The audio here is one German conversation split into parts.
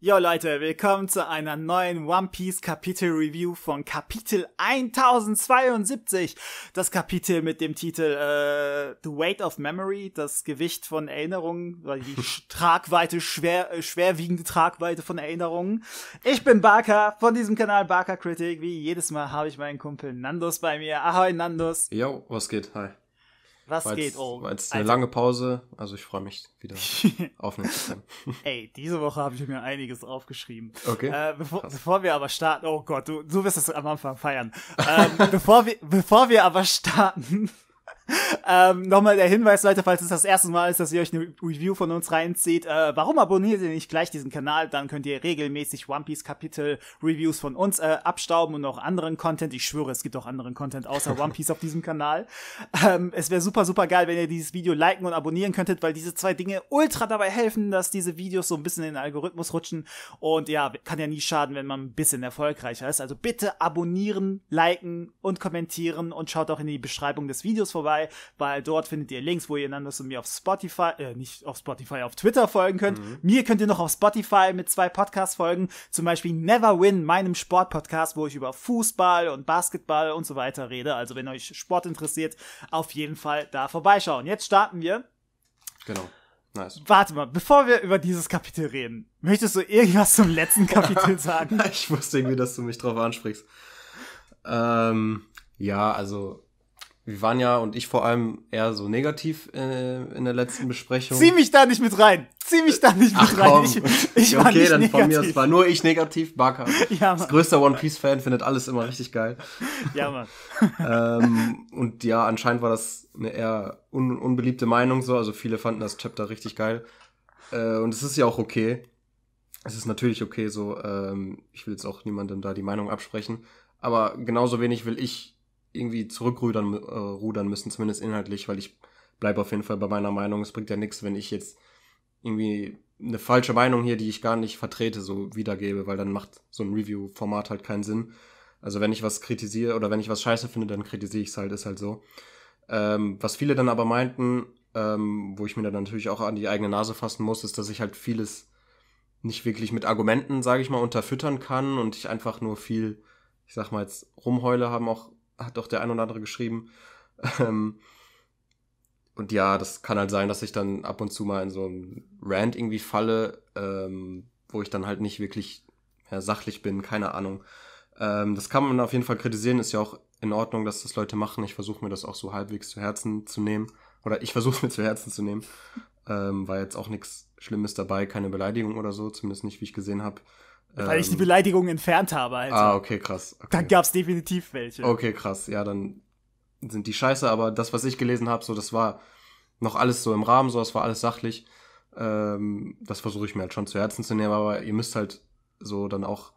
Jo Leute, willkommen zu einer neuen One Piece Kapitel Review von Kapitel 1072. Das Kapitel mit dem Titel äh, The Weight of Memory, das Gewicht von Erinnerungen, weil die Tragweite, schwer, äh, schwerwiegende Tragweite von Erinnerungen. Ich bin Barker von diesem Kanal Barker Critic. Wie jedes Mal habe ich meinen Kumpel Nandos bei mir. Ahoi Nandos. Jo, was geht? Hi. Was war geht? Jetzt, Oh, war jetzt eine Alter. lange Pause, also ich freue mich wieder aufnehmen zu können. Ey, diese Woche habe ich mir einiges aufgeschrieben. Okay. Äh, bevor, bevor wir aber starten, oh Gott, du, du wirst es am Anfang feiern. ähm, bevor, wir, bevor wir aber starten, ähm, nochmal der Hinweis, Leute, falls es das erste Mal ist, dass ihr euch eine Review von uns reinzieht, äh, warum abonniert ihr nicht gleich diesen Kanal? Dann könnt ihr regelmäßig One Piece Kapitel Reviews von uns äh, abstauben und auch anderen Content. Ich schwöre, es gibt auch anderen Content außer One Piece auf diesem Kanal. Ähm, es wäre super, super geil, wenn ihr dieses Video liken und abonnieren könntet, weil diese zwei Dinge ultra dabei helfen, dass diese Videos so ein bisschen in den Algorithmus rutschen. Und ja, kann ja nie schaden, wenn man ein bisschen erfolgreicher ist. Also bitte abonnieren, liken und kommentieren und schaut auch in die Beschreibung des Videos vorbei, weil dort findet ihr Links, wo ihr Nandos und mir auf Spotify, äh, nicht auf Spotify, auf Twitter folgen könnt. Mir könnt ihr noch auf Spotify mit zwei Podcasts folgen, zum Beispiel Never Win, meinem Sportpodcast, wo ich über Fußball und Basketball und so weiter rede. Also wenn euch Sport interessiert, auf jeden Fall da vorbeischauen. Jetzt starten wir. Genau. Nice. Warte mal, bevor wir über dieses Kapitel reden, möchtest du irgendwas zum letzten Kapitel sagen? Ich wusste irgendwie, dass du mich drauf ansprichst. Ähm, ja, also wir waren ja und ich vor allem eher so negativ äh, in der letzten Besprechung. Zieh mich da nicht mit rein. Zieh mich da nicht mit Ach rein. komm. Ich, ich war okay, nicht dann von mir, negativ. es war nur ich negativ, Barker. Ja, Mann. größter One Piece Fan findet alles immer richtig geil. Ja, Mann. ähm, und ja, anscheinend war das eine eher un unbeliebte Meinung so. Also viele fanden das Chapter richtig geil. Äh, und es ist ja auch okay. Es ist natürlich okay so. Ähm, ich will jetzt auch niemandem da die Meinung absprechen. Aber genauso wenig will ich irgendwie zurückrudern äh, rudern müssen, zumindest inhaltlich, weil ich bleibe auf jeden Fall bei meiner Meinung. Es bringt ja nichts, wenn ich jetzt irgendwie eine falsche Meinung hier, die ich gar nicht vertrete, so wiedergebe, weil dann macht so ein Review-Format halt keinen Sinn. Also wenn ich was kritisiere oder wenn ich was scheiße finde, dann kritisiere ich es halt, ist halt so. Ähm, was viele dann aber meinten, ähm, wo ich mir dann natürlich auch an die eigene Nase fassen muss, ist, dass ich halt vieles nicht wirklich mit Argumenten, sage ich mal, unterfüttern kann und ich einfach nur viel, ich sag mal jetzt rumheule, haben auch, hat auch der ein oder andere geschrieben. Ähm, und ja, das kann halt sein, dass ich dann ab und zu mal in so einen Rant irgendwie falle, ähm, wo ich dann halt nicht wirklich ja, sachlich bin, keine Ahnung. Ähm, das kann man auf jeden Fall kritisieren, ist ja auch in Ordnung, dass das Leute machen. Ich versuche mir das auch so halbwegs zu Herzen zu nehmen. Oder ich versuche mir zu Herzen zu nehmen. Ähm, war jetzt auch nichts Schlimmes dabei, keine Beleidigung oder so, zumindest nicht, wie ich gesehen habe. Weil ich die Beleidigung entfernt habe, Alter. Ah, okay, krass. Okay. Dann gab's definitiv welche. Okay, krass. Ja, dann sind die scheiße, aber das, was ich gelesen habe, so, das war noch alles so im Rahmen, so, das war alles sachlich. Ähm, das versuche ich mir halt schon zu Herzen zu nehmen, aber ihr müsst halt so dann auch,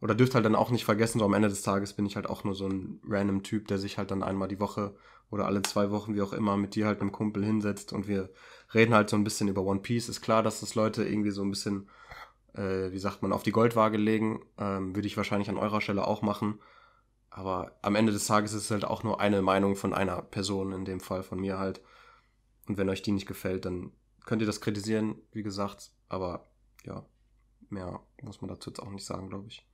oder dürft halt dann auch nicht vergessen, so am Ende des Tages bin ich halt auch nur so ein random Typ, der sich halt dann einmal die Woche oder alle zwei Wochen, wie auch immer, mit dir halt einem Kumpel hinsetzt und wir reden halt so ein bisschen über One Piece. Ist klar, dass das Leute irgendwie so ein bisschen, äh, wie sagt man, auf die Goldwaage legen. Ähm, Würde ich wahrscheinlich an eurer Stelle auch machen. Aber am Ende des Tages ist es halt auch nur eine Meinung von einer Person, in dem Fall von mir halt. Und wenn euch die nicht gefällt, dann könnt ihr das kritisieren, wie gesagt. Aber ja, mehr muss man dazu jetzt auch nicht sagen, glaube ich.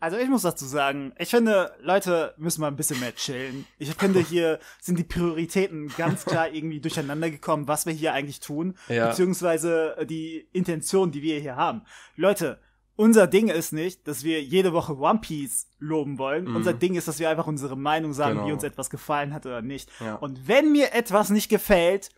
Also ich muss dazu sagen, ich finde, Leute müssen mal ein bisschen mehr chillen. Ich finde, hier sind die Prioritäten ganz klar irgendwie durcheinander gekommen, was wir hier eigentlich tun, Ja. beziehungsweise die Intention, die wir hier haben. Leute, unser Ding ist nicht, dass wir jede Woche One Piece loben wollen. Mhm. Unser Ding ist, dass wir einfach unsere Meinung sagen, Genau. wie uns etwas gefallen hat oder nicht. Ja. Und wenn mir etwas nicht gefällt,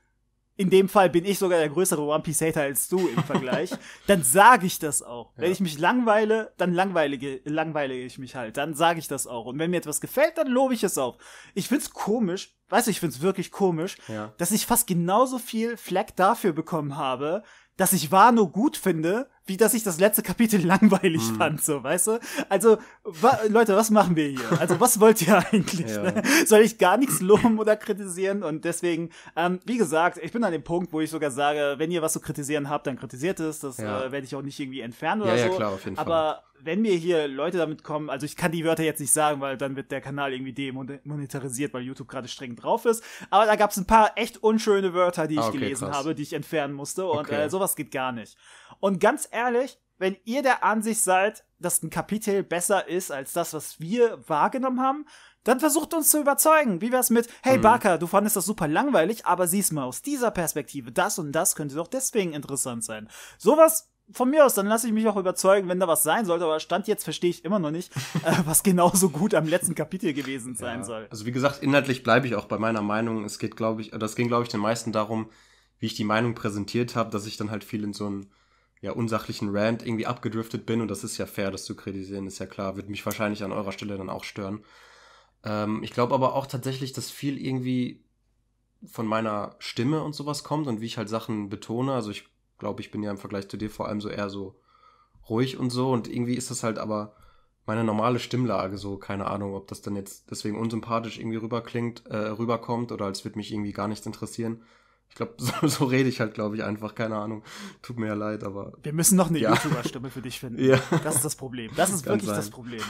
in dem Fall bin ich sogar der größere One Piece Hater als du im Vergleich, dann sage ich das auch. Wenn Ja. ich mich langweile, dann langweilige, langweile ich mich halt. Dann sage ich das auch. Und wenn mir etwas gefällt, dann lobe ich es auch. Ich find's komisch, weißt du, ich find's wirklich komisch, Ja. dass ich fast genauso viel Flack dafür bekommen habe, dass ich Wano gut finde, wie dass ich das letzte Kapitel langweilig Mhm. fand, so, weißt du? Also, wa Leute, was machen wir hier? Also, was wollt ihr eigentlich? Ja. Ne? Soll ich gar nichts loben oder kritisieren? Und deswegen, ähm, wie gesagt, ich bin an dem Punkt, wo ich sogar sage, wenn ihr was zu kritisieren habt, dann kritisiert es. Das Ja. äh, werde ich auch nicht irgendwie entfernen Ja, oder ja, so. klar. Aber wenn mir hier Leute damit kommen, also ich kann die Wörter jetzt nicht sagen, weil dann wird der Kanal irgendwie demonetarisiert, weil YouTube gerade streng drauf ist. Aber da gab es ein paar echt unschöne Wörter, die ich okay, gelesen krass. habe, die ich entfernen musste. Und Okay. äh, sowas geht gar nicht. Und ganz ehrlich, wenn ihr der Ansicht seid, dass ein Kapitel besser ist als das, was wir wahrgenommen haben, dann versucht uns zu überzeugen. Wie wär's mit, hey mhm. Barker, du fandest das super langweilig, aber siehst mal aus dieser Perspektive, das und das könnte doch deswegen interessant sein. Sowas von mir aus, dann lasse ich mich auch überzeugen, wenn da was sein sollte, aber Stand jetzt verstehe ich immer noch nicht, äh, was genauso gut am letzten Kapitel gewesen sein ja, soll. Also wie gesagt, inhaltlich bleibe ich auch bei meiner Meinung. Es geht, glaube ich, das ging, glaube ich, den meisten darum, wie ich die Meinung präsentiert habe, dass ich dann halt viel in so einen ja, unsachlichen Rant irgendwie abgedriftet bin und das ist ja fair, das zu kritisieren, ist ja klar, wird mich wahrscheinlich an eurer Stelle dann auch stören. Ähm, ich glaube aber auch tatsächlich, dass viel irgendwie von meiner Stimme und sowas kommt und wie ich halt Sachen betone. Also ich glaube, ich bin ja im Vergleich zu dir vor allem so eher so ruhig und so. Und irgendwie ist das halt aber meine normale Stimmlage so. Keine Ahnung, ob das dann jetzt deswegen unsympathisch irgendwie rüberklingt, äh, rüberkommt oder als würde mich irgendwie gar nichts interessieren. Ich glaube, so, so rede ich halt, glaube ich, einfach. Keine Ahnung. Tut mir ja leid, aber. Wir müssen noch eine ja. YouTuber-Stimme für dich finden. ja. Das ist das Problem. Das ist Kann wirklich sein. das Problem.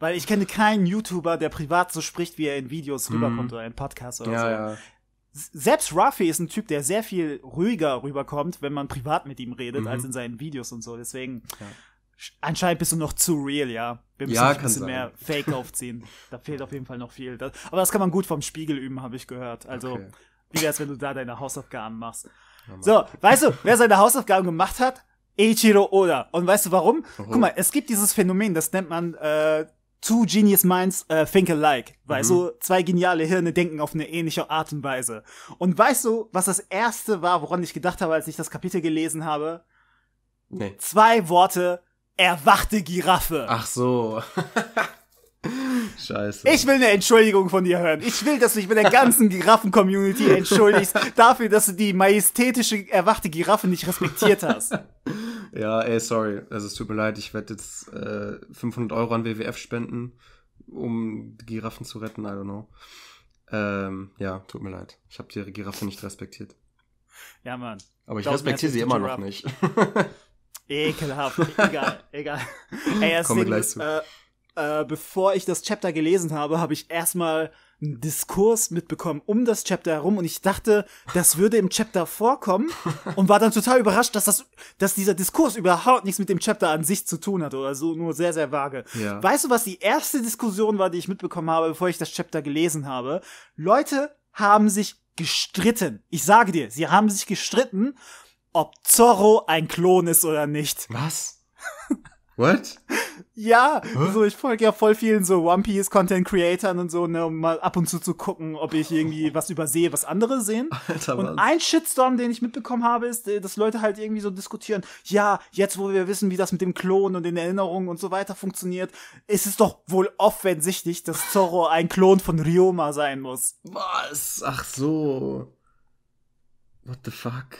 Weil ich kenne keinen YouTuber, der privat so spricht, wie er in Videos mhm. rüberkommt oder in Podcasts oder ja, so. Ja selbst Ruffy ist ein Typ, der sehr viel ruhiger rüberkommt, wenn man privat mit ihm redet, mhm. als in seinen Videos und so. Deswegen, ja. anscheinend bist du noch zu real, ja. Wir müssen ja, ein bisschen sein. mehr Fake aufziehen. da fehlt auf jeden Fall noch viel. Das, aber das kann man gut vom Spiegel üben, habe ich gehört. Also, okay. Wie wär's, wenn du da deine Hausaufgaben machst? Ja, so, weißt du, wer seine Hausaufgaben gemacht hat? Eiichiro Oda. Und weißt du warum? Oho. Guck mal, es gibt dieses Phänomen, das nennt man äh, two genius minds uh, think alike. Weil mhm. so zwei geniale Hirne denken auf eine ähnliche Art und Weise. Und weißt du, was das erste war, woran ich gedacht habe, als ich das Kapitel gelesen habe? Nee. Zwei Worte, erwachte Giraffe. Ach so. Scheiße. Ich will eine Entschuldigung von dir hören. Ich will, dass du dich mit der ganzen Giraffen-Community entschuldigst dafür, dass du die majestätische, erwachte Giraffe nicht respektiert hast. Ja, ey, sorry. Also es tut mir leid, ich werde jetzt äh, 500 Euro an WWF spenden, um die Giraffen zu retten, I don't know. Ähm, ja, tut mir leid. Ich habe die Giraffe nicht respektiert. Ja, Mann. Aber ich respektiere sie immer noch nicht. Ekelhaft. egal, egal. Ey, das Kommen Ding gleich ist, zu. Äh, äh, bevor ich das Chapter gelesen habe, habe ich erstmal einen Diskurs mitbekommen um das Chapter herum und ich dachte, das würde im Chapter vorkommen und war dann total überrascht, dass das, dass dieser Diskurs überhaupt nichts mit dem Chapter an sich zu tun hat oder so, nur sehr, sehr vage. Ja. Weißt du, was die erste Diskussion war, die ich mitbekommen habe, bevor ich das Chapter gelesen habe? Leute haben sich gestritten. Ich sage dir, sie haben sich gestritten, ob Zorro ein Klon ist oder nicht. Was? What? Ja, Hä? so ich folge ja voll vielen so One Piece Content Creatern und so, ne, um mal ab und zu zu gucken, ob ich irgendwie was übersehe, was andere sehen. Alter, und ein Shitstorm, den ich mitbekommen habe, ist, äh, dass Leute halt irgendwie so diskutieren, ja, jetzt wo wir wissen, wie das mit dem Klon und den Erinnerungen und so weiter funktioniert, ist es doch wohl offensichtlich, dass Zorro ein Klon von Ryoma sein muss. Was? Ach so. What the fuck?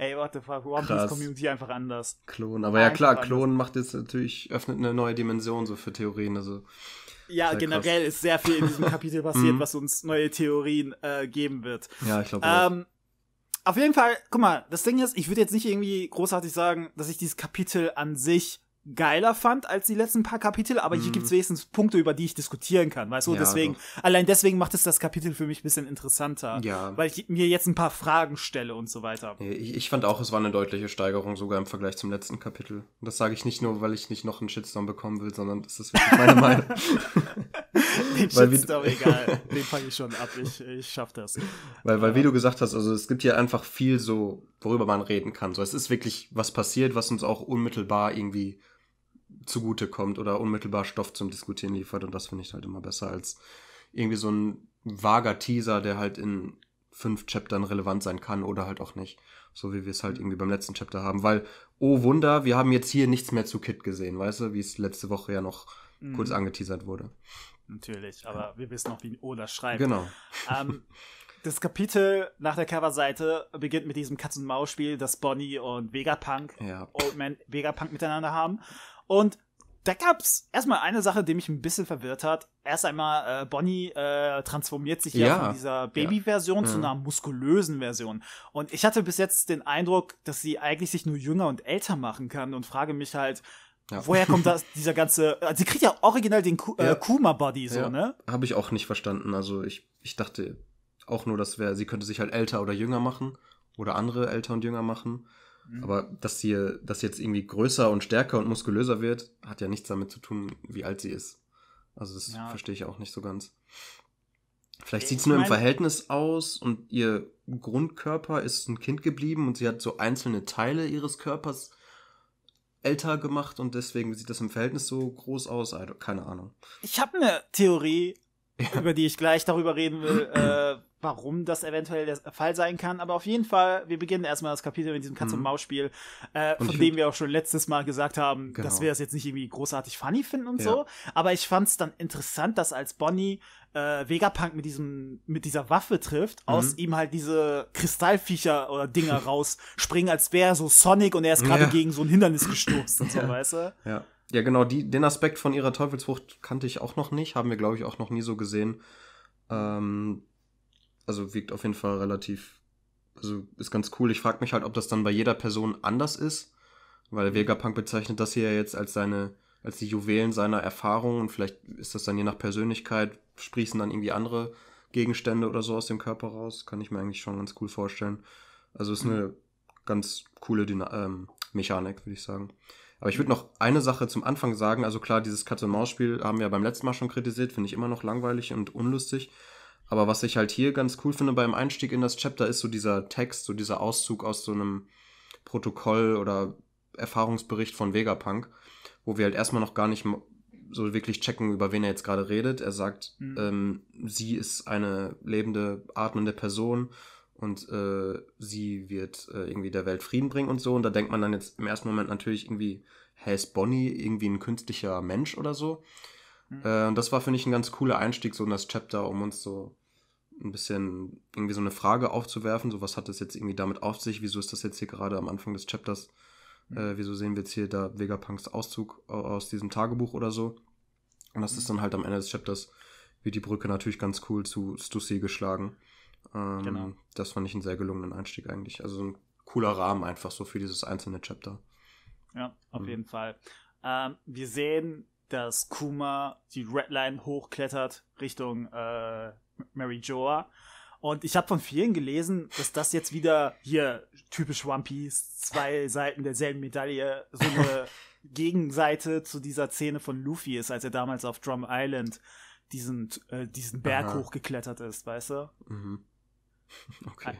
Ey, what the fuck, One Piece Community einfach anders. Klon, aber ja klar, Klon macht jetzt natürlich, öffnet eine neue Dimension so für Theorien, also. Ja, generell krass. ist sehr viel in diesem Kapitel passiert, mhm. was uns neue Theorien äh, geben wird. Ja, ich glaube. Ähm, auf jeden Fall, guck mal, das Ding ist, ich würde jetzt nicht irgendwie großartig sagen, dass ich dieses Kapitel an sich geiler fand als die letzten paar Kapitel, aber mm. hier gibt's wenigstens Punkte, über die ich diskutieren kann, weißt du? Ja, deswegen, doch. allein deswegen macht es das Kapitel für mich ein bisschen interessanter. Ja. Weil ich mir jetzt ein paar Fragen stelle und so weiter. Ich, ich fand auch, es war eine deutliche Steigerung, sogar im Vergleich zum letzten Kapitel. Und das sage ich nicht nur, weil ich nicht noch einen Shitstorm bekommen will, sondern das ist wirklich meine Meinung. Den Shitstorm, egal. Den fange ich schon ab. Ich, ich schaff das. Weil, weil, wie du gesagt hast, also es gibt hier einfach viel so, worüber man reden kann. So, es ist wirklich was passiert, was uns auch unmittelbar irgendwie zugute kommt oder unmittelbar Stoff zum Diskutieren liefert. Und das finde ich halt immer besser als irgendwie so ein vager Teaser, der halt in fünf Chaptern relevant sein kann oder halt auch nicht. So wie wir es halt irgendwie beim letzten Chapter haben. Weil, oh Wunder, wir haben jetzt hier nichts mehr zu Kit gesehen, weißt du, wie es letzte Woche ja noch mhm. kurz angeteasert wurde. Natürlich, aber wir wissen noch, wie Oda schreibt. Genau. Ähm, das Kapitel nach der Coverseite beginnt mit diesem Katz-und-Maus-Spiel, das Bonnie und Vegapunk, ja. Old Man Vegapunk miteinander haben. Und da gab's erstmal eine Sache, die mich ein bisschen verwirrt hat. Erst einmal, äh, Bonnie äh, transformiert sich ja, ja von dieser Baby-Version ja. zu einer muskulösen Version. Und ich hatte bis jetzt den Eindruck, dass sie eigentlich sich nur jünger und älter machen kann und frage mich halt, ja. Woher kommt das, dieser ganze. Also sie kriegt ja original den Ku äh, Kuma-Body, so, ne? Habe ich auch nicht verstanden. Also ich, ich dachte auch nur, dass wäre, sie könnte sich halt älter oder jünger machen. Oder andere älter und jünger machen. Mhm. Aber dass sie, dass sie jetzt irgendwie größer und stärker und muskulöser wird, hat ja nichts damit zu tun, wie alt sie ist. Also das ja. verstehe ich auch nicht so ganz. Vielleicht sieht es nur im Verhältnis aus und ihr Grundkörper ist ein Kind geblieben und sie hat so einzelne Teile ihres Körpers älter gemacht und deswegen sieht das im Verhältnis so groß aus. Keine Ahnung. Ich habe eine Theorie, ja. über die ich gleich darüber reden will, äh, warum das eventuell der Fall sein kann. Aber auf jeden Fall, wir beginnen erstmal das Kapitel mit diesem Katz-und-Maus-Spiel, äh, von dem wir auch schon letztes Mal gesagt haben, genau. dass wir das jetzt nicht irgendwie großartig funny finden und ja. so. Aber ich fand es dann interessant, dass als Bonnie äh, Vegapunk mit diesem mit dieser Waffe trifft, mhm. aus ihm halt diese Kristallviecher oder Dinger rausspringen, als wäre so Sonic und er ist gerade ja. gegen so ein Hindernis gestoßen und so, weißt du? Ja. Ja, genau, die, den Aspekt von ihrer Teufelsfrucht kannte ich auch noch nicht, haben wir, glaube ich, auch noch nie so gesehen. Ähm, also wirkt auf jeden Fall relativ, also ist ganz cool. Ich frage mich halt, ob das dann bei jeder Person anders ist, weil Vegapunk bezeichnet das hier jetzt als seine, als die Juwelen seiner Erfahrung und vielleicht ist das dann je nach Persönlichkeit, sprießen dann irgendwie andere Gegenstände oder so aus dem Körper raus. Kann ich mir eigentlich schon ganz cool vorstellen. Also ist eine ganz coole Dyna ähm, Mechanik, würde ich sagen. Aber ich würde noch eine Sache zum Anfang sagen. Also klar, dieses Katz-und-Maus-Spiel haben wir beim letzten Mal schon kritisiert, finde ich immer noch langweilig und unlustig. Aber was ich halt hier ganz cool finde beim Einstieg in das Chapter ist so dieser Text, so dieser Auszug aus so einem Protokoll oder Erfahrungsbericht von Vegapunk, wo wir halt erstmal noch gar nicht so wirklich checken, über wen er jetzt gerade redet. Er sagt, mhm. ähm, sie ist eine lebende, atmende Person und äh, sie wird äh, irgendwie der Welt Frieden bringen und so. Und da denkt man dann jetzt im ersten Moment natürlich irgendwie, hä, ist Bonnie irgendwie ein künstlicher Mensch oder so? Mhm. Äh, und das war, finde ich, ein ganz cooler Einstieg so in das Chapter, um uns so ein bisschen irgendwie so eine Frage aufzuwerfen, so was hat das jetzt irgendwie damit auf sich, wieso ist das jetzt hier gerade am Anfang des Chapters, mhm. äh, wieso sehen wir jetzt hier da Vegapunks Auszug aus diesem Tagebuch oder so. Und das mhm. ist dann halt am Ende des Chapters, wird die Brücke natürlich ganz cool zu Stussy geschlagen. Ähm, genau. Das fand ich einen sehr gelungenen Einstieg eigentlich. Also ein cooler Rahmen einfach so für dieses einzelne Chapter. Ja, auf mhm. jeden Fall. Ähm, wir sehen, dass Kuma die Redline hochklettert Richtung äh, Mary Joa. Und ich habe von vielen gelesen, dass das jetzt wieder hier typisch One Piece, zwei Seiten derselben Medaille, so eine Gegenseite zu dieser Szene von Luffy ist, als er damals auf Drum Island diesen, äh, diesen Berg Aha. hochgeklettert ist, weißt du? Mhm. Okay.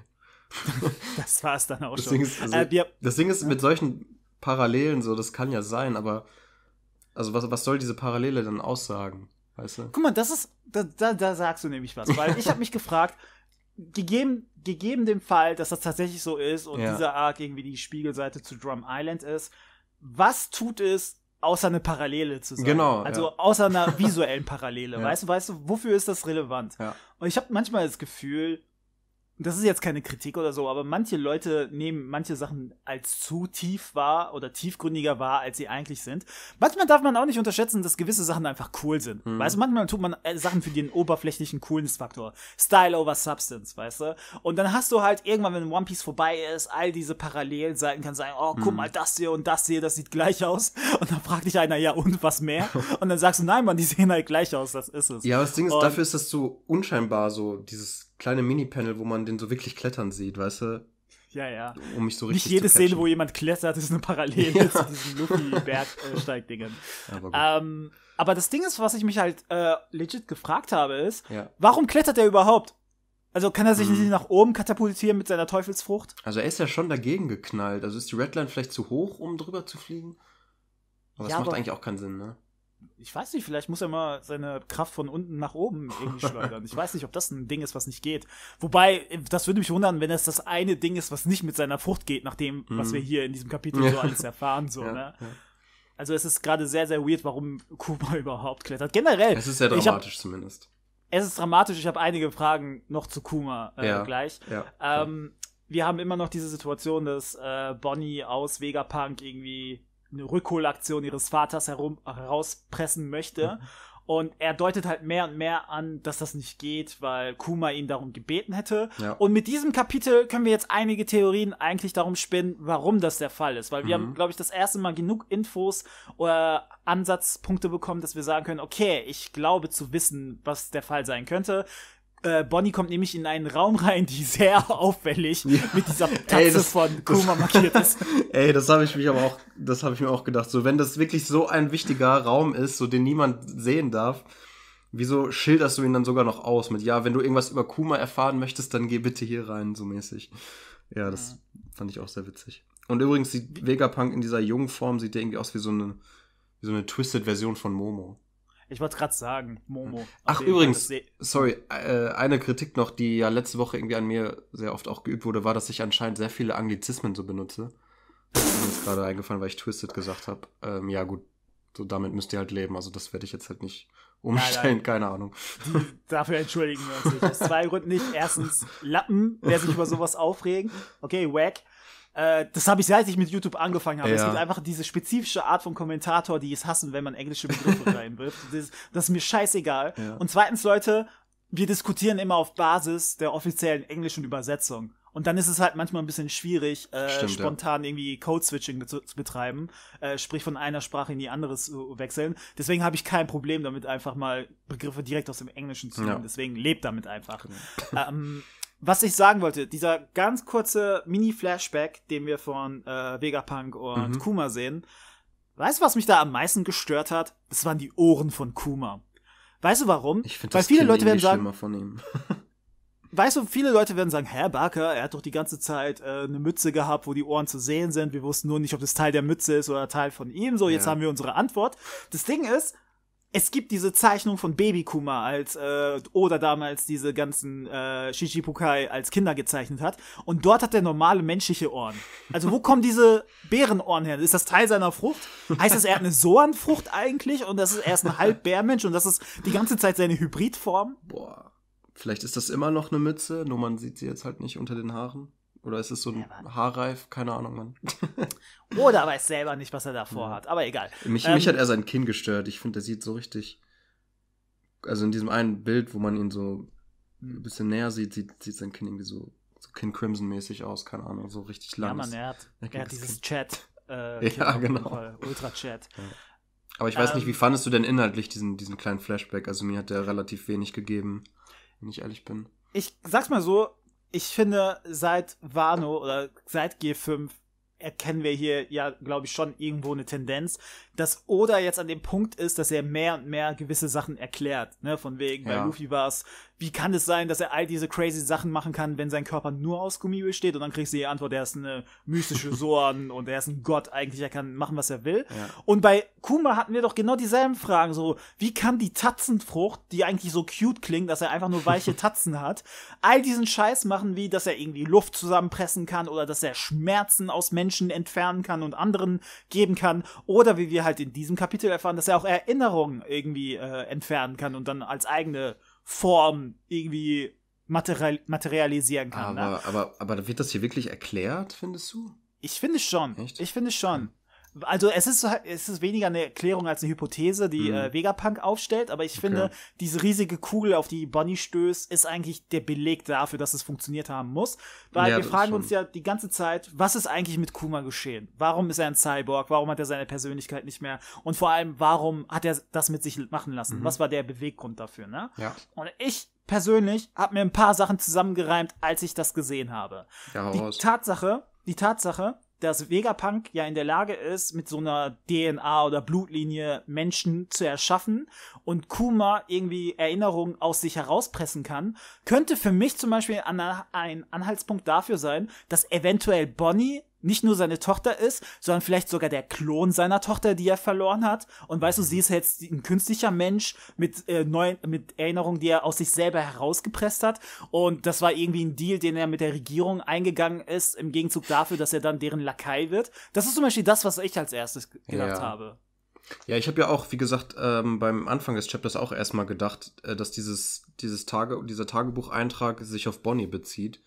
das war es dann auch das schon. Ding ist, also, äh, wir, das Ding ist mit solchen Parallelen so, das kann ja sein, aber also was, was soll diese Parallele dann aussagen? Weißt du? Guck mal, das ist, da, da, da sagst du nämlich was, weil ich habe mich gefragt, gegeben, gegeben dem Fall, dass das tatsächlich so ist und ja. dieser Arc irgendwie die Spiegelseite zu Drum Island ist, was tut es, außer eine Parallele zu sein? Genau. Also ja. außer einer visuellen Parallele. ja. Weißt du, weißt du, wofür ist das relevant? Ja. Und ich habe manchmal das Gefühl, das ist jetzt keine Kritik oder so, aber manche Leute nehmen manche Sachen als zu tief wahr oder tiefgründiger wahr, als sie eigentlich sind. Manchmal darf man auch nicht unterschätzen, dass gewisse Sachen einfach cool sind. Mhm. Weißt du, manchmal tut man äh, Sachen für den oberflächlichen Coolness-Faktor. Style over Substance, weißt du? Und dann hast du halt irgendwann, wenn One Piece vorbei ist, all diese Parallelseiten kann sagen, oh, guck mhm. mal, das hier und das hier, das sieht gleich aus. Und dann fragt dich einer, ja, und was mehr? und dann sagst du, nein, Mann, die sehen halt gleich aus, das ist es. Ja, das Ding ist, und dafür ist das so unscheinbar, so dieses kleine Mini-Panel, wo man den so wirklich klettern sieht, weißt du? Ja, ja. Um mich so richtig Nicht jede Szene, wo jemand klettert, ist eine Parallele ja. zu diesen Luffy-Bergsteigdingen. Ja, ähm, aber das Ding ist, was ich mich halt äh, legit gefragt habe, ist, ja. warum klettert er überhaupt? Also kann er sich mhm. nicht nach oben katapultieren mit seiner Teufelsfrucht? Also er ist ja schon dagegen geknallt. Also ist die Redline vielleicht zu hoch, um drüber zu fliegen? Aber das macht aber eigentlich auch keinen Sinn, ne? Ich weiß nicht, vielleicht muss er mal seine Kraft von unten nach oben irgendwie schleudern. Ich weiß nicht, ob das ein Ding ist, was nicht geht. Wobei, das würde mich wundern, wenn es das eine Ding ist, was nicht mit seiner Frucht geht, nach dem, mhm. was wir hier in diesem Kapitel ja. so alles erfahren, so, ja, ne? Ja. Also es ist gerade sehr, sehr weird, warum Kuma überhaupt klettert. Generell. Es ist sehr dramatisch hab, zumindest. Es ist dramatisch. Ich habe einige Fragen noch zu Kuma äh, gleich. Ähm, wir haben immer noch diese Situation, dass äh, Bonnie aus Vegapunk irgendwie eine Rückholaktion ihres Vaters herum, herauspressen möchte. Mhm. Und er deutet halt mehr und mehr an, dass das nicht geht, weil Kuma ihn darum gebeten hätte. Ja. Und mit diesem Kapitel können wir jetzt einige Theorien eigentlich darum spinnen, warum das der Fall ist. Weil wir mhm. haben, glaube ich, das erste Mal genug Infos oder Ansatzpunkte bekommen, dass wir sagen können, okay, ich glaube zu wissen, was der Fall sein könnte. Äh, Bonnie kommt nämlich in einen Raum rein, die sehr auffällig ja. mit dieser Tatze Ey, das, von Kuma markiert ist. Ey, das habe ich mich aber auch, das habe ich mir auch gedacht. So, wenn das wirklich so ein wichtiger Raum ist, so den niemand sehen darf, wieso schilderst du ihn dann sogar noch aus mit, ja, wenn du irgendwas über Kuma erfahren möchtest, dann geh bitte hier rein, so mäßig. Ja, das ja. fand ich auch sehr witzig. Und übrigens sieht Vegapunk in dieser jungen Form, sieht der irgendwie aus wie so eine, wie so eine Twisted-Version von Momo. Ich wollte gerade sagen, Momo. Ach, übrigens, sorry, äh, eine Kritik noch, die ja letzte Woche irgendwie an mir sehr oft auch geübt wurde, war, dass ich anscheinend sehr viele Anglizismen so benutze. Das ist mir jetzt gerade eingefallen, weil ich Twisted gesagt habe. Ähm, ja, gut, so damit müsst ihr halt leben. Also das werde ich jetzt halt nicht umstellen, nein. keine Ahnung. Die, dafür entschuldigen wir uns nicht. Aus zwei Gründen nicht. Erstens, Lappen, wer sich über sowas aufregen. Okay, wack. Äh, das habe ich seit ich mit YouTube angefangen habe. Ja. Es gibt einfach diese spezifische Art von Kommentator, die es hassen, wenn man englische Begriffe reinwirft. Das, das, ist mir scheißegal. Ja. Und zweitens, Leute, wir diskutieren immer auf Basis der offiziellen englischen Übersetzung. Und dann ist es halt manchmal ein bisschen schwierig, äh, Stimmt, spontan ja. irgendwie Code-Switching zu, zu, betreiben, äh, sprich von einer Sprache in die andere zu wechseln. Deswegen habe ich kein Problem damit, einfach mal Begriffe direkt aus dem Englischen zu nehmen. Ja. Deswegen lebt damit einfach. Genau. Ähm, was ich sagen wollte, dieser ganz kurze Mini-Flashback, den wir von äh, Vegapunk und mhm. Kuma sehen, weißt du, was mich da am meisten gestört hat? Das waren die Ohren von Kuma. Weißt du warum? Ich finde Weil viele Leute werden sagen, von ihm. weißt du, viele Leute werden sagen, Herr Barker, er hat doch die ganze Zeit äh, eine Mütze gehabt, wo die Ohren zu sehen sind. Wir wussten nur nicht, ob das Teil der Mütze ist oder Teil von ihm. So, jetzt ja. haben wir unsere Antwort. Das Ding ist, es gibt diese Zeichnung von Baby Kuma als äh, oder damals diese ganzen äh, Shichibukai als Kinder gezeichnet hat und dort hat er normale menschliche Ohren. Also wo kommen diese Bärenohren her? Ist das Teil seiner Frucht? Heißt das er hat eine Soanfrucht eigentlich und das ist er ist ein Halbbärmensch und das ist die ganze Zeit seine Hybridform? Boah. Vielleicht ist das immer noch eine Mütze, nur man sieht sie jetzt halt nicht unter den Haaren. Oder ist es so ein ja, Haarreif? Keine Ahnung, Mann. Oder weiß selber nicht, was er davor ja. hat. Aber egal. Mich, ähm, mich hat er sein Kinn gestört. Ich finde, der sieht so richtig. Also in diesem einen Bild, wo man ihn so ein bisschen näher sieht, sieht, sieht sein Kinn irgendwie so, so King Crimson-mäßig aus. Keine Ahnung, so richtig lang. Ja, man, er hat, er hat dieses Chat. Äh, ja, genau. Ultra-Chat. Ja. Aber ich weiß ähm, nicht, wie fandest du denn inhaltlich diesen, diesen kleinen Flashback? Also mir hat der relativ wenig gegeben, wenn ich ehrlich bin. Ich sag's mal so, ich finde, seit Wano oder seit G5 erkennen wir hier ja, glaube ich, schon irgendwo eine Tendenz, dass Oda jetzt an dem Punkt ist, dass er mehr und mehr gewisse Sachen erklärt. Ne? Von wegen, ja. bei Luffy war es, wie kann es sein, dass er all diese crazy Sachen machen kann, wenn sein Körper nur aus Gummi besteht? Und dann kriegst du die Antwort, er ist eine mystische Sohn und er ist ein Gott eigentlich, er kann machen, was er will. Ja. Und bei Kuma hatten wir doch genau dieselben Fragen, so, wie kann die Tatzenfrucht, die eigentlich so cute klingt, dass er einfach nur weiche Tatzen hat, all diesen Scheiß machen, wie, dass er irgendwie Luft zusammenpressen kann oder dass er Schmerzen aus Menschen entfernen kann und anderen geben kann oder wie wir halt in diesem Kapitel erfahren, dass er auch Erinnerungen irgendwie äh, entfernen kann und dann als eigene Form irgendwie material materialisieren kann. Aber, ne? aber, aber wird das hier wirklich erklärt, findest du? Ich finde schon. Echt? Ich finde schon. Also es ist, es ist weniger eine Erklärung als eine Hypothese, die mhm. äh, Vegapunk aufstellt, aber ich okay. finde, diese riesige Kugel, auf die Bonnie stößt, ist eigentlich der Beleg dafür, dass es funktioniert haben muss. Weil ja, wir fragen uns ja die ganze Zeit, was ist eigentlich mit Kuma geschehen? Warum ist er ein Cyborg? Warum hat er seine Persönlichkeit nicht mehr? Und vor allem, warum hat er das mit sich machen lassen? Mhm. Was war der Beweggrund dafür, ne? Ja. Und ich persönlich habe mir ein paar Sachen zusammengereimt, als ich das gesehen habe. Ja, die Tatsache, die Tatsache, dass Vegapunk ja in der Lage ist, mit so einer DNA oder Blutlinie Menschen zu erschaffen und Kuma irgendwie Erinnerungen aus sich herauspressen kann, könnte für mich zum Beispiel ein Anhaltspunkt dafür sein, dass eventuell Bonnie nicht nur seine Tochter ist, sondern vielleicht sogar der Klon seiner Tochter, die er verloren hat. Und weißt du, sie ist jetzt ein künstlicher Mensch mit äh, neuen, mit Erinnerungen, die er aus sich selber herausgepresst hat. Und das war irgendwie ein Deal, den er mit der Regierung eingegangen ist, im Gegenzug dafür, dass er dann deren Lakai wird. Das ist zum Beispiel das, was ich als erstes gedacht ja. habe. Ja, ich habe ja auch, wie gesagt, ähm, beim Anfang des Chapters auch erstmal gedacht, äh, dass dieses, dieses Tage, dieser Tagebucheintrag sich auf Bonnie bezieht.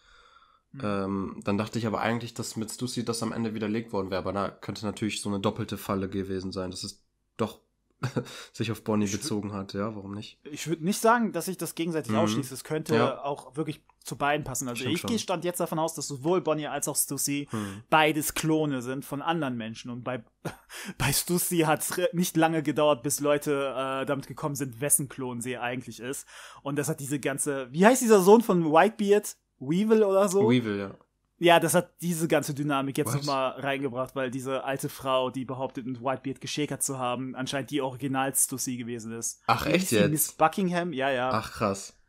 Mhm. Ähm, dann dachte ich aber eigentlich, dass mit Stussy das am Ende widerlegt worden wäre. Aber da könnte natürlich so eine doppelte Falle gewesen sein, dass es doch sich auf Bonnie bezogen hat. Ja, warum nicht? Ich würde nicht sagen, dass sich das gegenseitig mhm. ausschließt. Es könnte ja. auch wirklich zu beiden passen. Also Stimmt ich gehe stand jetzt davon aus, dass sowohl Bonnie als auch Stussy hm. beides Klone sind von anderen Menschen. Und bei, bei Stussy hat es nicht lange gedauert, bis Leute äh, damit gekommen sind, wessen Klon sie eigentlich ist. Und das hat diese ganze, wie heißt dieser Sohn von Whitebeard? Weevil oder so? Weevil, ja. Ja, das hat diese ganze Dynamik jetzt nochmal reingebracht, weil diese alte Frau, die behauptet, mit Whitebeard geschäkert zu haben, anscheinend die Originalstussi gewesen ist. Ach, echt jetzt? Miss Buckingham, ja, ja. Ach, krass.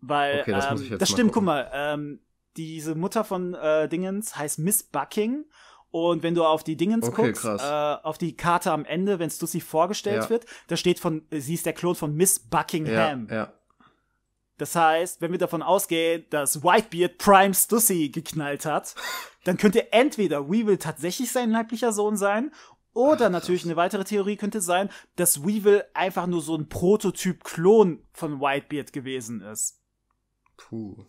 Weil, okay, das, ähm, das stimmt, gucken. guck mal, ähm, diese Mutter von äh, Dingens heißt Miss Bucking und wenn du auf die Dingens okay, guckst, äh, auf die Karte am Ende, wenn Stussy vorgestellt ja. wird, da steht von, sie ist der Klon von Miss Buckingham. Ja, ja. Das heißt, wenn wir davon ausgehen, dass Whitebeard Prime Stussy geknallt hat, dann könnte entweder Weevil tatsächlich sein leiblicher Sohn sein oder Ach, natürlich eine weitere Theorie könnte sein, dass Weevil einfach nur so ein Prototyp-Klon von Whitebeard gewesen ist. Puh.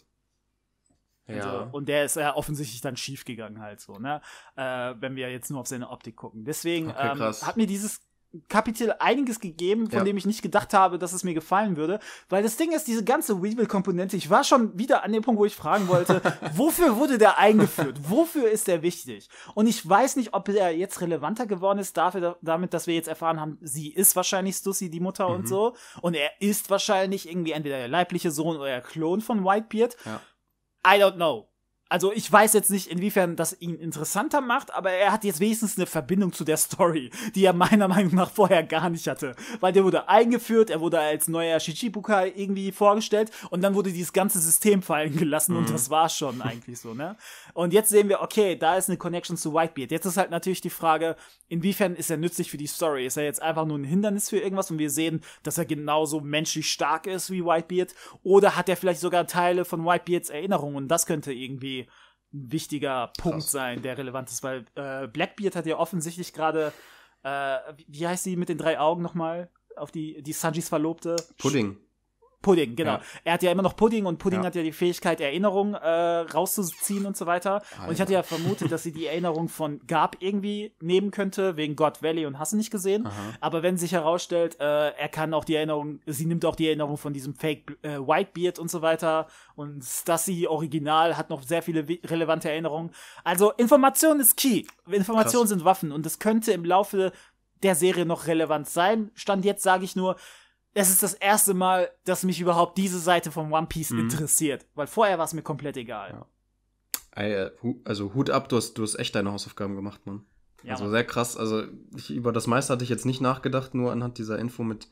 Ja. Also, und der ist ja offensichtlich dann schief gegangen halt so, ne? Äh, wenn wir jetzt nur auf seine Optik gucken. Deswegen okay, ähm, hat mir dieses Kapitel einiges gegeben, von ja. dem ich nicht gedacht habe, dass es mir gefallen würde. Weil das Ding ist, diese ganze Weevil-Komponente, ich war schon wieder an dem Punkt, wo ich fragen wollte, wofür wurde der eingeführt? Wofür ist der wichtig? Und ich weiß nicht, ob er jetzt relevanter geworden ist dafür, damit, dass wir jetzt erfahren haben, sie ist wahrscheinlich Stussy, die Mutter mhm. und so. Und er ist wahrscheinlich irgendwie entweder der leibliche Sohn oder der Klon von Whitebeard. Ja. I don't know also ich weiß jetzt nicht, inwiefern das ihn interessanter macht, aber er hat jetzt wenigstens eine Verbindung zu der Story, die er meiner Meinung nach vorher gar nicht hatte. Weil der wurde eingeführt, er wurde als neuer Shichibuka irgendwie vorgestellt und dann wurde dieses ganze System fallen gelassen mhm. und das war schon eigentlich so, ne? Und jetzt sehen wir, okay, da ist eine Connection zu Whitebeard. Jetzt ist halt natürlich die Frage, inwiefern ist er nützlich für die Story? Ist er jetzt einfach nur ein Hindernis für irgendwas und wir sehen, dass er genauso menschlich stark ist wie Whitebeard? Oder hat er vielleicht sogar Teile von Whitebeards Erinnerungen und das könnte irgendwie ein wichtiger Punkt Krass. sein, der relevant ist, weil äh, Blackbeard hat ja offensichtlich gerade, äh, wie heißt sie mit den drei Augen nochmal? Auf die, die Sanjis Verlobte? Pudding. Pudding, genau. Ja. Er hat ja immer noch Pudding und Pudding ja. hat ja die Fähigkeit, Erinnerungen äh, rauszuziehen und so weiter. Alter. Und ich hatte ja vermutet, dass sie die Erinnerung von Gab irgendwie nehmen könnte, wegen God Valley und hast nicht gesehen. Aha. Aber wenn sich herausstellt, äh, er kann auch die Erinnerung, sie nimmt auch die Erinnerung von diesem Fake äh, Whitebeard und so weiter. Und Stassi Original hat noch sehr viele relevante Erinnerungen. Also Information ist key. Informationen sind Waffen und das könnte im Laufe der Serie noch relevant sein. Stand jetzt sage ich nur, es ist das erste Mal, dass mich überhaupt diese Seite von One Piece mhm. interessiert. Weil vorher war es mir komplett egal. Ja. Äh, also Hut ab, du hast, du hast echt deine Hausaufgaben gemacht, Mann. Ja, also sehr krass. Also ich, über das meiste hatte ich jetzt nicht nachgedacht, nur anhand dieser Info mit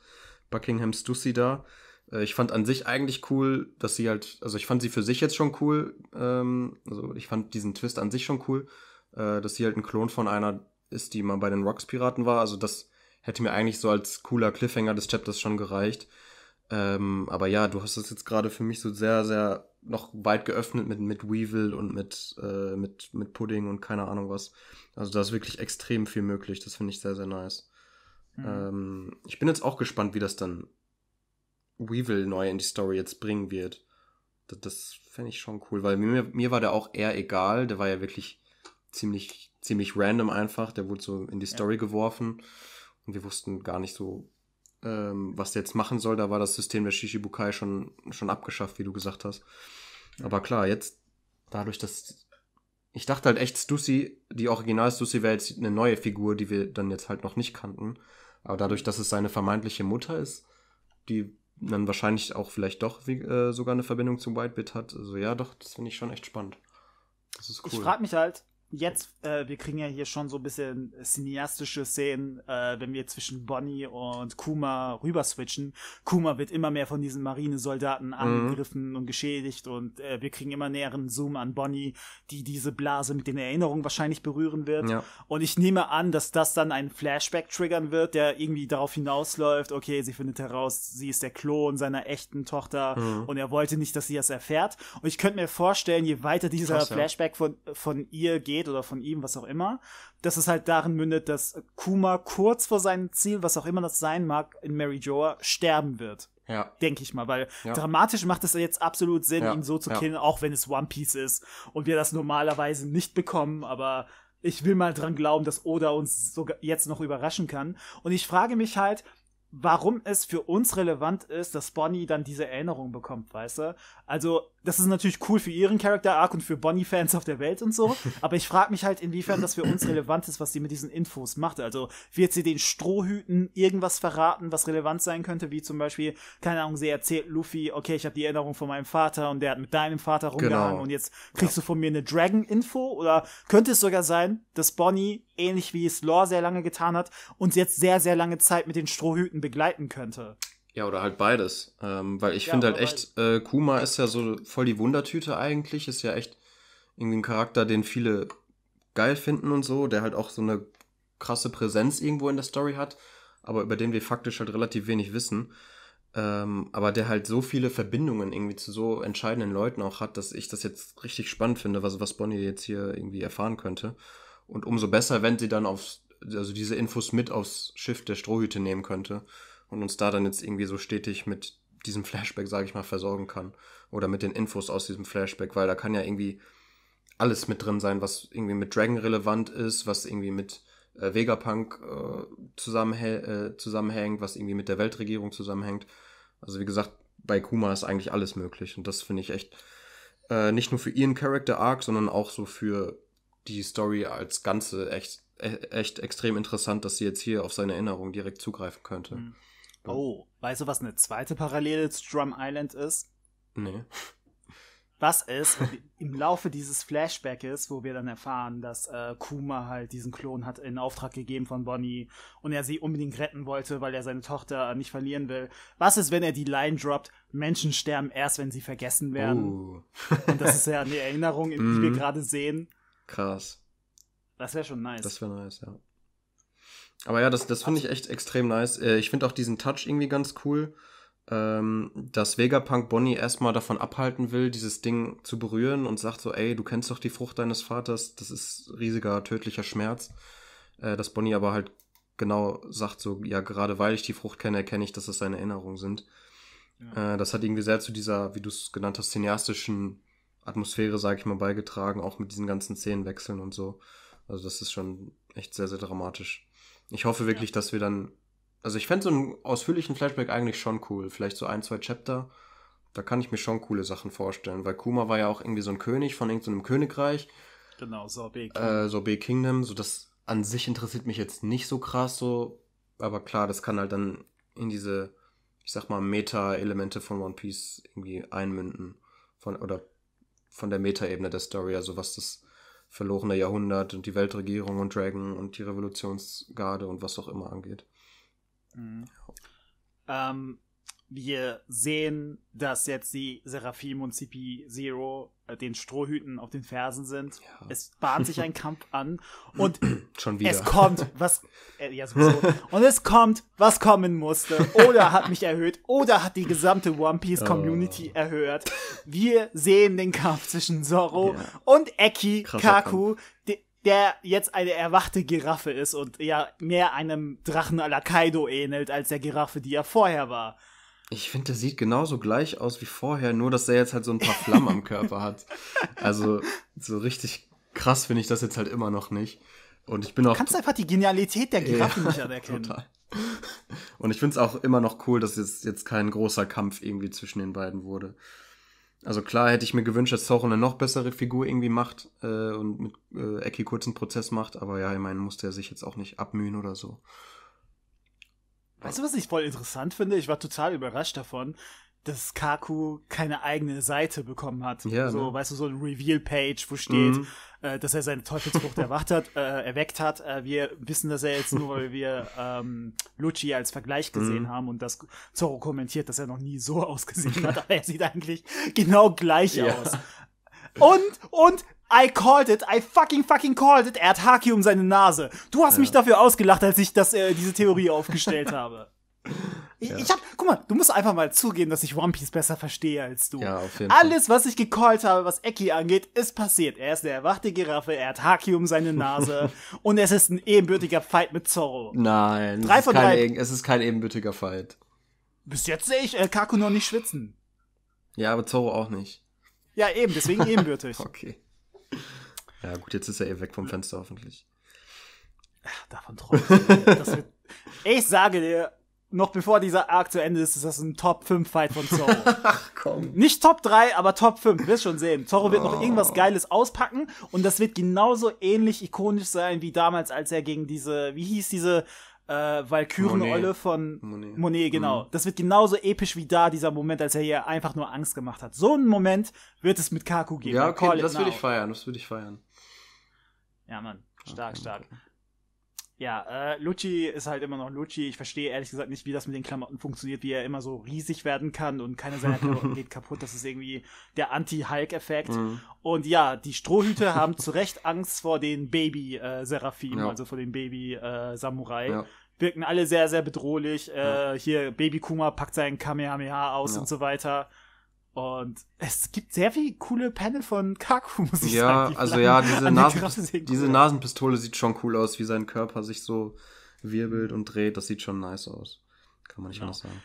Buckingham Stussy da. Äh, ich fand an sich eigentlich cool, dass sie halt, also ich fand sie für sich jetzt schon cool. Ähm, also ich fand diesen Twist an sich schon cool, äh, dass sie halt ein Klon von einer ist, die mal bei den Rocks Piraten war. Also das hätte mir eigentlich so als cooler Cliffhanger des Chapters schon gereicht. Ähm, aber ja, du hast das jetzt gerade für mich so sehr, sehr noch weit geöffnet mit, mit Weevil und mit, äh, mit, mit Pudding und keine Ahnung was. Also da ist wirklich extrem viel möglich. Das finde ich sehr, sehr nice. Mhm. Ähm, ich bin jetzt auch gespannt, wie das dann Weevil neu in die Story jetzt bringen wird. Das, das fände ich schon cool, weil mir, mir war der auch eher egal. Der war ja wirklich ziemlich, ziemlich random einfach. Der wurde so in die Story ja. geworfen. Und wir wussten gar nicht so, ähm, was der jetzt machen soll. Da war das System der Shishibukai schon, schon abgeschafft, wie du gesagt hast. Aber klar, jetzt, dadurch, dass. Ich dachte halt echt, Stussy, die Original Stussy wäre jetzt eine neue Figur, die wir dann jetzt halt noch nicht kannten. Aber dadurch, dass es seine vermeintliche Mutter ist, die dann wahrscheinlich auch vielleicht doch wie, äh, sogar eine Verbindung zum Whitebit hat. Also ja, doch, das finde ich schon echt spannend. Das ist cool. Ich frage mich halt, jetzt, äh, wir kriegen ja hier schon so ein bisschen cineastische Szenen, äh, wenn wir zwischen Bonnie und Kuma rüber switchen. Kuma wird immer mehr von diesen Marinesoldaten mhm. angegriffen mhm. und geschädigt und äh, wir kriegen immer näheren Zoom an Bonnie, die diese Blase mit den Erinnerungen wahrscheinlich berühren wird. Ja. Und ich nehme an, dass das dann einen Flashback triggern wird, der irgendwie darauf hinausläuft, okay, sie findet heraus, sie ist der Klon seiner echten Tochter mhm. und er wollte nicht, dass sie das erfährt. Und ich könnte mir vorstellen, je weiter dieser Krass, Flashback von, von ihr geht, geht oder von ihm, was auch immer, dass es halt darin mündet, dass Kuma kurz vor seinem Ziel, was auch immer das sein mag, in Mary Joa sterben wird. Ja. Denke ich mal, weil ja. dramatisch macht es jetzt absolut Sinn, ja. ihn so zu killen, auch wenn es One Piece ist und wir das normalerweise nicht bekommen, aber ich will mal dran glauben, dass Oda uns sogar jetzt noch überraschen kann. Und ich frage mich halt, warum es für uns relevant ist, dass Bonnie dann diese Erinnerung bekommt, weißt du? Also, das ist natürlich cool für ihren Charakter Arc und für Bonnie-Fans auf der Welt und so, aber ich frage mich halt, inwiefern das für uns relevant ist, was sie mit diesen Infos macht. Also, wird sie den Strohhüten irgendwas verraten, was relevant sein könnte, wie zum Beispiel, keine Ahnung, sie erzählt Luffy, okay, ich habe die Erinnerung von meinem Vater und der hat mit deinem Vater rumgehangen genau. und jetzt kriegst ja. du von mir eine Dragon-Info? Oder könnte es sogar sein, dass Bonnie, ähnlich wie es Lore sehr lange getan hat, uns jetzt sehr, sehr lange Zeit mit den Strohhüten begleiten könnte? Ja, oder halt beides. Ähm, weil ich ja, finde halt echt, äh, Kuma ist ja so voll die Wundertüte eigentlich. Ist ja echt irgendwie ein Charakter, den viele geil finden und so, der halt auch so eine krasse Präsenz irgendwo in der Story hat, aber über den wir faktisch halt relativ wenig wissen. Ähm, aber der halt so viele Verbindungen irgendwie zu so entscheidenden Leuten auch hat, dass ich das jetzt richtig spannend finde, was, was Bonnie jetzt hier irgendwie erfahren könnte. Und umso besser, wenn sie dann aufs, also diese Infos mit aufs Schiff der Strohhüte nehmen könnte und uns da dann jetzt irgendwie so stetig mit diesem Flashback, sage ich mal, versorgen kann. Oder mit den Infos aus diesem Flashback, weil da kann ja irgendwie alles mit drin sein, was irgendwie mit Dragon relevant ist, was irgendwie mit äh, Vegapunk äh, zusammenhä äh, zusammenhängt, was irgendwie mit der Weltregierung zusammenhängt. Also wie gesagt, bei Kuma ist eigentlich alles möglich und das finde ich echt äh, nicht nur für ihren Character Arc, sondern auch so für die Story als Ganze echt, e-, echt extrem interessant, dass sie jetzt hier auf seine Erinnerung direkt zugreifen könnte. Mhm. Oh, weißt du, was eine zweite Parallele zu Drum Island ist? Nee. Was ist im Laufe dieses Flashbacks, wo wir dann erfahren, dass äh, Kuma halt diesen Klon hat in Auftrag gegeben von Bonnie und er sie unbedingt retten wollte, weil er seine Tochter nicht verlieren will. Was ist, wenn er die Line droppt, Menschen sterben erst, wenn sie vergessen werden? Uh. und das ist ja eine Erinnerung, die wir mhm. gerade sehen. Krass. Das wäre schon nice. Das wäre nice, ja. Aber ja, das, das finde ich echt extrem nice. Äh, ich finde auch diesen Touch irgendwie ganz cool, ähm, dass Vegapunk Bonnie erstmal davon abhalten will, dieses Ding zu berühren und sagt so, ey, du kennst doch die Frucht deines Vaters, das ist riesiger, tödlicher Schmerz. Äh, dass Bonnie aber halt genau sagt so, ja, gerade weil ich die Frucht kenne, erkenne ich, dass es seine Erinnerungen sind. Ja. Äh, das hat irgendwie sehr zu dieser, wie du es genannt hast, cineastischen Atmosphäre, sag ich mal, beigetragen, auch mit diesen ganzen Szenenwechseln und so. Also das ist schon echt sehr, sehr dramatisch. Ich hoffe wirklich, ja. dass wir dann. Also ich fände so einen ausführlichen Flashback eigentlich schon cool. Vielleicht so ein, zwei Chapter. Da kann ich mir schon coole Sachen vorstellen. Weil Kuma war ja auch irgendwie so ein König von irgendeinem Königreich. Genau, Sorbet Kingdom. Äh, Sorbet Kingdom. So das an sich interessiert mich jetzt nicht so krass so. Aber klar, das kann halt dann in diese, ich sag mal, Meta-Elemente von One Piece irgendwie einmünden. Von, oder von der Meta-Ebene der Story. Also was das verlorene Jahrhundert und die Weltregierung und Dragon und die Revolutionsgarde und was auch immer angeht. Mhm. Ähm, wir sehen, dass jetzt die Seraphim und CP0 äh, den Strohhüten auf den Fersen sind. Ja. Es bahnt sich ein Kampf an und Schon wieder. es kommt, was äh, ja sowieso. und es kommt, was kommen musste. Oder hat mich erhöht, oder hat die gesamte One Piece oh. Community oh. erhöht. Wir sehen den Kampf zwischen Zoro ja. und Eki Krasser Kaku, der jetzt eine erwachte Giraffe ist und ja mehr einem Drachen à la Kaido ähnelt als der Giraffe, die er vorher war. Ich finde, der sieht genauso gleich aus wie vorher, nur dass er jetzt halt so ein paar Flammen am Körper hat. Also so richtig krass finde ich das jetzt halt immer noch nicht. Und ich bin auch. Du kannst einfach die Genialität der Giraffe ja, nicht anerkennen. Total. Und ich finde es auch immer noch cool, dass jetzt, jetzt kein großer Kampf irgendwie zwischen den beiden wurde. Also klar hätte ich mir gewünscht, dass Zoro eine noch bessere Figur irgendwie macht äh, und mit äh, Eki kurzen Prozess macht, aber ja, ich meine, musste er sich jetzt auch nicht abmühen oder so. Weißt du, was ich voll interessant finde? Ich war total überrascht davon, dass Kaku keine eigene Seite bekommen hat. Ja, so, ne? weißt du, so ein Reveal-Page, wo steht, mhm. äh, dass er seine Teufelsfrucht erwacht hat, äh, erweckt hat. Äh, wir wissen das ja jetzt nur, weil wir ähm, Lucci als Vergleich gesehen mhm. haben und das Zorro kommentiert, dass er noch nie so ausgesehen hat, aber er sieht eigentlich genau gleich ja. aus. Und, und I called it, I fucking fucking called it. Er hat Haki um seine Nase. Du hast ja. mich dafür ausgelacht, als ich das, äh, diese Theorie aufgestellt habe. Ich, ja. ich hab, guck mal, du musst einfach mal zugeben, dass ich One Piece besser verstehe als du. Ja, auf jeden Alles, was ich gecallt habe, was Eki angeht, ist passiert. Er ist eine erwachte Giraffe, er hat Haki um seine Nase und es ist ein ebenbürtiger Fight mit Zorro. Nein, drei von drei. es ist kein ebenbürtiger Fight. Bis jetzt sehe ich äh, Kaku noch nicht schwitzen. Ja, aber Zorro auch nicht. Ja, eben, deswegen ebenbürtig. okay. Ja, gut, jetzt ist er eh weg vom Fenster hoffentlich. Ach, davon träume ich. ich sage dir, noch bevor dieser Arc zu Ende ist, ist das ein Top 5 Fight von Zorro. Ach komm. Nicht Top 3, aber Top 5. Wirst schon sehen. Zorro wird oh. noch irgendwas Geiles auspacken und das wird genauso ähnlich ikonisch sein wie damals, als er gegen diese, wie hieß diese äh, Valkyren-Olle von Monet, Monet genau. Mhm. Das wird genauso episch wie da, dieser Moment, als er hier einfach nur Angst gemacht hat. So einen Moment wird es mit Kaku geben. Ja, okay, das würde ich feiern, das würde ich feiern. Ja, Mann. Stark, stark. Okay. Ja, äh, Lucci ist halt immer noch Lucci. Ich verstehe ehrlich gesagt nicht, wie das mit den Klamotten funktioniert, wie er immer so riesig werden kann und keine seiner Klamotten geht kaputt. Das ist irgendwie der Anti-Hulk-Effekt. Mhm. Und ja, die Strohhüte haben zu Recht Angst vor den Baby-Seraphim, ja. also vor den Baby-Samurai. Ja. Wirken alle sehr, sehr bedrohlich. Ja. Äh, hier, Baby Kuma packt seinen Kamehameha aus und so weiter. Und es gibt sehr viele coole Panel von Kaku, muss ich ja, sagen. Ja, also ja, diese, Nasen, die diese Nasenpistole sieht schon cool aus, wie sein Körper sich so wirbelt und dreht. Das sieht schon nice aus. Kann man nicht genau. anders sagen.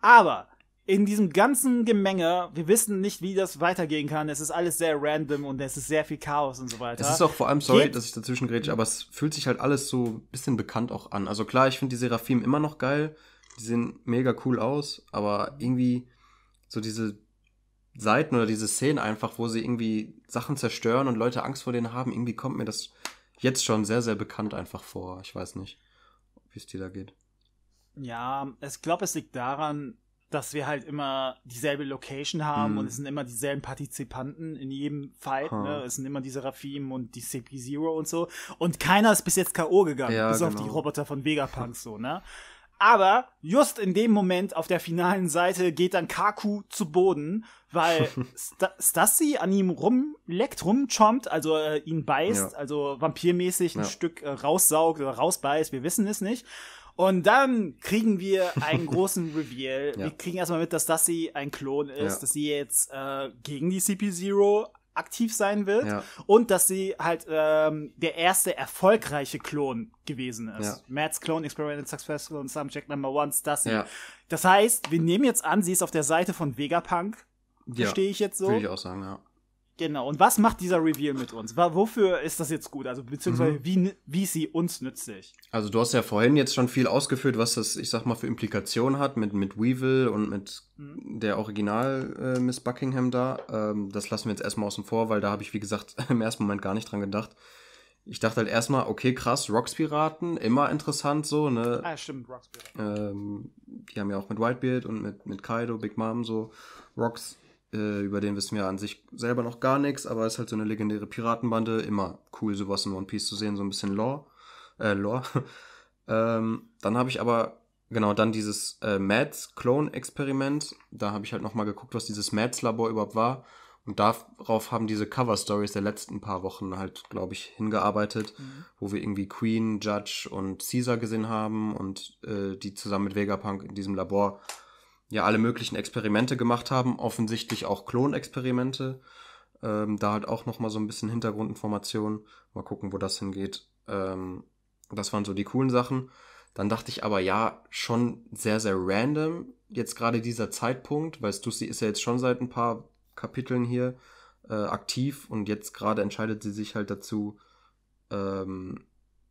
Aber in diesem ganzen Gemenge, wir wissen nicht, wie das weitergehen kann. Es ist alles sehr random und es ist sehr viel Chaos und so weiter. Es ist auch vor allem, sorry, Geht? dass ich dazwischen grätsche, aber es fühlt sich halt alles so ein bisschen bekannt auch an. Also klar, ich finde die Seraphim immer noch geil. Die sehen mega cool aus, aber irgendwie so diese Seiten oder diese Szenen einfach, wo sie irgendwie Sachen zerstören und Leute Angst vor denen haben, irgendwie kommt mir das jetzt schon sehr, sehr bekannt einfach vor. Ich weiß nicht, wie es dir da geht. Ja, ich glaube, es liegt daran, dass wir halt immer dieselbe Location haben mm. und es sind immer dieselben Partizipanten in jedem Fight. Huh. Ne? Es sind immer diese Rafim und die CP0 und so. Und keiner ist bis jetzt K.O. gegangen, ja, bis genau. auf die. Roboter von Vegapunk so, ne? Aber just in dem Moment auf der finalen Seite geht dann Kaku zu Boden, weil St Stassi an ihm rumleckt, rumchompt, also äh, ihn beißt, ja. also vampirmäßig ein ja. Stück äh, raussaugt oder rausbeißt, wir wissen es nicht. Und dann kriegen wir einen großen Reveal. Ja. Wir kriegen erstmal mit, dass Stassi ein Klon ist, dass sie jetzt äh, gegen die CP0 aktiv sein wird ja. und dass sie halt ähm, der erste erfolgreiche Klon gewesen ist. Ja. Matt's Clone Experiment Successful und Subject Number One das. Ja. Das heißt, wir nehmen jetzt an, sie ist auf der Seite von Vegapunk. Verstehe ich jetzt so? Würde ich auch sagen, ja. Genau. Und was macht dieser Reveal mit uns? Wofür ist das jetzt gut? Also beziehungsweise mhm. wie, wie ist sie uns nützlich? Also du hast ja vorhin jetzt schon viel ausgeführt, was das, ich sag mal, für Implikationen hat mit, mit Weevil und mit mhm. der Original äh, Miss Buckingham da. Ähm, das lassen wir jetzt erstmal außen vor, weil da habe ich, wie gesagt, im ersten Moment gar nicht dran gedacht. Ich dachte halt erstmal, okay, krass, Rocks-Piraten, immer interessant so, ne? Ah, stimmt, Rocks-Piraten. Ähm, die haben ja auch mit Whitebeard und mit, mit Kaido, Big Mom so Rocks äh, über den wissen wir an sich selber noch gar nichts, aber es ist halt so eine legendäre Piratenbande. Immer cool, sowas in One Piece zu sehen, so ein bisschen Lore. Äh, Lore. ähm, dann habe ich aber, genau, dann dieses äh, Mads-Clone-Experiment. Da habe ich halt nochmal geguckt, was dieses Mads-Labor überhaupt war. Und darauf haben diese Cover-Stories der letzten paar Wochen halt, glaube ich, hingearbeitet, mhm. wo wir irgendwie Queen, Judge und Caesar gesehen haben und äh, die zusammen mit Vegapunk in diesem Labor ja alle möglichen Experimente gemacht haben, offensichtlich auch Klonexperimente. Ähm, da halt auch noch mal so ein bisschen Hintergrundinformationen. Mal gucken, wo das hingeht. Ähm, das waren so die coolen Sachen. Dann dachte ich aber, ja, schon sehr, sehr random. Jetzt gerade dieser Zeitpunkt, weil Stussy ist ja jetzt schon seit ein paar Kapiteln hier äh, aktiv und jetzt gerade entscheidet sie sich halt dazu, ähm,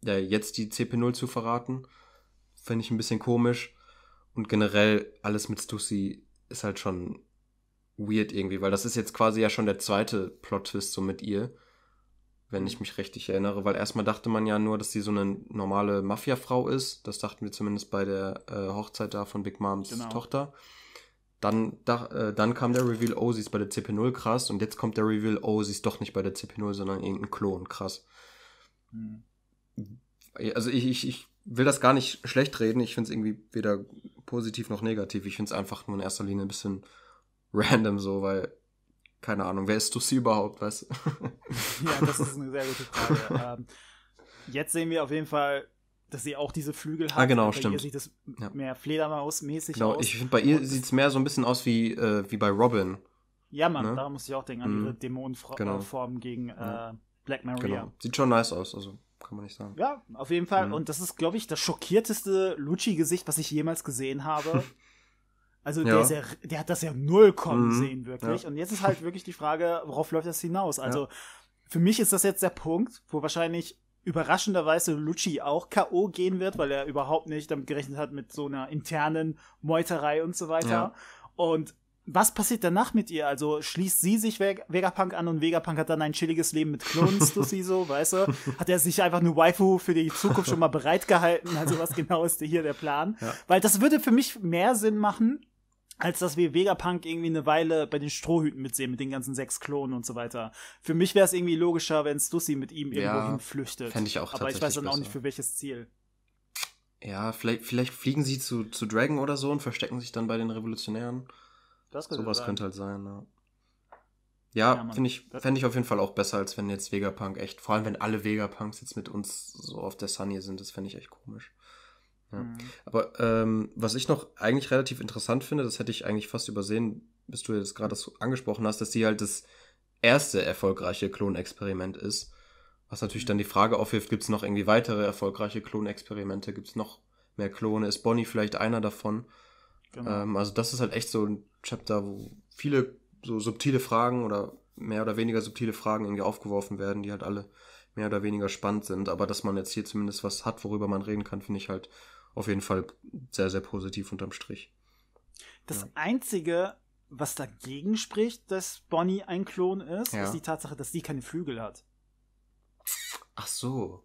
ja, jetzt die CP0 zu verraten. Fände ich ein bisschen komisch. Und generell alles mit Stussy ist halt schon weird irgendwie, weil das ist jetzt quasi ja schon der zweite Plot-Twist so mit ihr, wenn ich mich richtig erinnere, weil erstmal dachte man ja nur, dass sie so eine normale Mafia-Frau ist. Das dachten wir zumindest bei der äh, Hochzeit da von Big Moms genau. Tochter. Dann, da, äh, dann kam der Reveal, oh, sie ist bei der CP0, krass. Und jetzt kommt der Reveal, oh, sie ist doch nicht bei der CP0, sondern irgendein Klon, krass. Hm. Also ich, ich, ich will das gar nicht schlecht reden. Ich finde es irgendwie weder positiv noch negativ. Ich finde es einfach nur in erster Linie ein bisschen random so, weil, keine Ahnung, wer ist Tussi überhaupt, weißt du? ja, das ist eine sehr gute Frage. ähm, jetzt sehen wir auf jeden Fall, dass sie auch diese Flügel hat. Ah, genau, stimmt. Ihr sieht das ja. mehr Fledermaus-mäßig genau, aus. Ich finde, bei ihr sieht es mehr so ein bisschen aus wie, äh, wie bei Robin. Ja, Mann, ne? da muss ich auch denken an ihre mhm. Dämonenform genau. gegen äh, Black Maria. Genau. Sieht schon nice aus, also kann man nicht sagen. Ja, auf jeden Fall. Mhm. Und das ist, glaube ich, das schockierteste Lucci-Gesicht, was ich jemals gesehen habe. Also ja. der, ja, der hat das ja null kommen mhm. sehen, wirklich. Ja. Und jetzt ist halt wirklich die Frage, worauf läuft das hinaus? Also für mich ist das jetzt der Punkt, wo wahrscheinlich überraschenderweise Lucci auch K.O. gehen wird, weil er überhaupt nicht damit gerechnet hat mit so einer internen Meuterei und so weiter. Und was passiert danach mit ihr? Also schließt sie sich Veg- Vegapunk an und Vegapunk hat dann ein chilliges Leben mit Klonen, Stussy so, weißt du? Hat er sich einfach eine Waifu für die Zukunft schon mal bereitgehalten? Also was genau ist hier der Plan? Ja. Weil das würde für mich mehr Sinn machen, als dass wir Vegapunk irgendwie eine Weile bei den Strohhüten mitsehen, mit den ganzen sechs Klonen und so weiter. Für mich wäre es irgendwie logischer, wenn Stussy mit ihm irgendwo Ja, hinflüchtet. fänd ich auch Aber ich weiß dann auch nicht besser. für welches Ziel. Ja, vielleicht, vielleicht fliegen sie zu, zu Dragon oder so und verstecken sich dann bei den Revolutionären. Das Sowas sein. könnte halt sein, ja. Ja, Ja, finde ich, Das- fände ich auf jeden Fall auch besser, als wenn jetzt Vegapunk echt, vor allem wenn alle Vegapunks jetzt mit uns so auf der Sunny sind, das fände ich echt komisch. Ja. Mhm. Aber ähm, was ich noch eigentlich relativ interessant finde, das hätte ich eigentlich fast übersehen, bis du jetzt gerade so angesprochen hast, dass sie halt das erste erfolgreiche Klonexperiment ist. Was natürlich dann die Frage aufwirft, gibt es noch irgendwie weitere erfolgreiche Klonexperimente? Gibt es noch mehr Klone? Ist Bonnie vielleicht einer davon? Genau. Ähm, also das ist halt echt so ein Chapter, wo viele so subtile Fragen oder mehr oder weniger subtile Fragen irgendwie aufgeworfen werden, die halt alle mehr oder weniger spannend sind. Aber dass man jetzt hier zumindest was hat, worüber man reden kann, finde ich halt auf jeden Fall sehr, sehr positiv unterm Strich. Das Ja. Einzige, was dagegen spricht, dass Bonnie ein Klon ist, Ja. ist die Tatsache, dass sie keine Flügel hat. Ach so.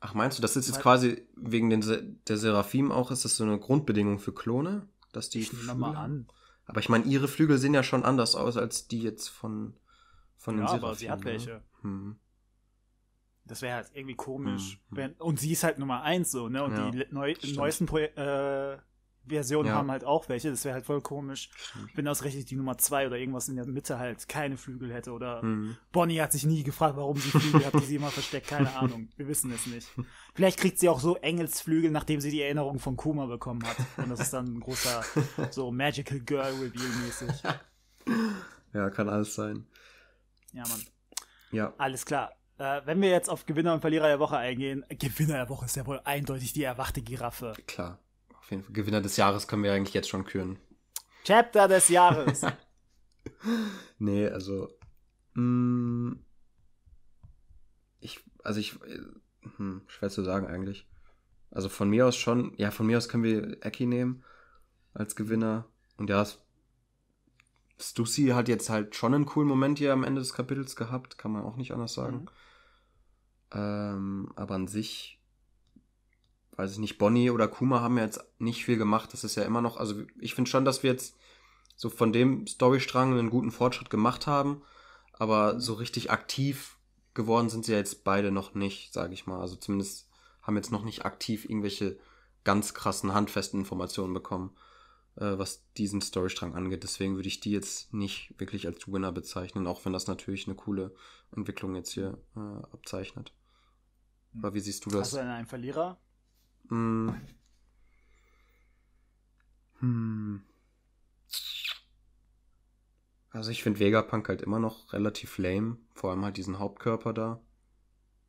Ach, meinst du, das ist jetzt Weil- quasi wegen den der Seraphim auch, ist das so eine Grundbedingung für Klone? Dass die Ich Flügel mal an. Aber ich meine, ihre Flügel sehen ja schon anders aus als die jetzt von, von den Ja, Seraphim. aber sie hat ne? welche. Hm. Das wäre halt irgendwie komisch. Mhm. Wenn, und sie ist halt Nummer eins so, ne? Und Ja, die neu, neuesten Pro äh, Versionen Ja. haben halt auch welche. Das wäre halt voll komisch, wenn ausgerechnet die Nummer zwei oder irgendwas in der Mitte halt keine Flügel hätte. Oder Hm. Bonnie hat sich nie gefragt, warum sie Flügel hat, die sie immer versteckt. Keine Ahnung. Wir wissen es nicht. Vielleicht kriegt sie auch so Engelsflügel, nachdem sie die Erinnerung von Kuma bekommen hat. Und das ist dann ein großer, so Magical Girl Reveal mäßig. Ja, kann alles sein. Ja, Mann. Ja. Alles klar. Äh, wenn wir jetzt auf Gewinner und Verlierer der Woche eingehen, Gewinner der Woche ist ja wohl eindeutig die erwachte Giraffe. Klar. Auf jeden Fall. Gewinner des Jahres können wir eigentlich jetzt schon küren. Chapter des Jahres. Nee, also. Mh, ich, also ich. Hm, schwer zu sagen eigentlich. Also von mir aus schon. Ja, von mir aus können wir Eki nehmen als Gewinner. Und ja, Stussy hat jetzt halt schon einen coolen Moment hier am Ende des Kapitels gehabt. Kann man auch nicht anders sagen. Mhm. Ähm, aber an sich, weiß ich nicht, Bonnie oder Kuma haben ja jetzt nicht viel gemacht. Das ist ja immer noch, also ich finde schon, dass wir jetzt so von dem Storystrang einen guten Fortschritt gemacht haben. Aber so richtig aktiv geworden sind sie ja jetzt beide noch nicht, sage ich mal. Also zumindest haben jetzt noch nicht aktiv irgendwelche ganz krassen, handfesten Informationen bekommen, äh, was diesen Storystrang angeht. Deswegen würde ich die jetzt nicht wirklich als Winner bezeichnen, auch wenn das natürlich eine coole Entwicklung jetzt hier äh, abzeichnet. Aber wie siehst du das? Hast du denn einen Verlierer? Hm. Hm. Also ich finde Vegapunk halt immer noch relativ lame. Vor allem halt diesen Hauptkörper da.